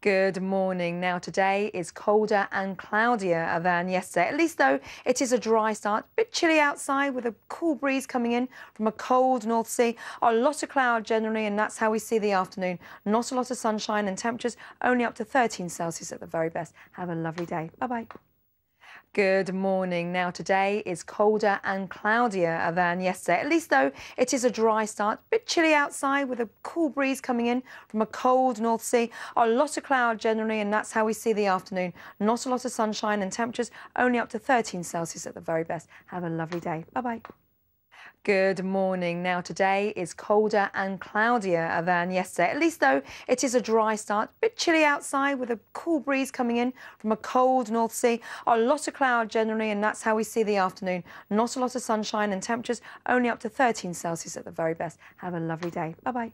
Good morning. Now, today is colder and cloudier than yesterday. At least, though, it is a dry start. A bit chilly outside with a cool breeze coming in from a cold North Sea. A lot of cloud generally, and that's how we see the afternoon. Not a lot of sunshine and temperatures only up to 13 Celsius at the very best. Have a lovely day. Bye bye. Good morning. Now, today is colder and cloudier than yesterday. At least, though, it is a dry start. A bit chilly outside with a cool breeze coming in from a cold North Sea. A lot of cloud generally, and that's how we see the afternoon. Not a lot of sunshine and temperatures only up to 13 Celsius at the very best. Have a lovely day. Bye bye. Good morning. Now, today is colder and cloudier than yesterday. At least, though, it is a dry start. A bit chilly outside with a cool breeze coming in from a cold North Sea. A lot of cloud generally, and that's how we see the afternoon. Not a lot of sunshine and temperatures only up to 13 Celsius at the very best. Have a lovely day. Bye bye.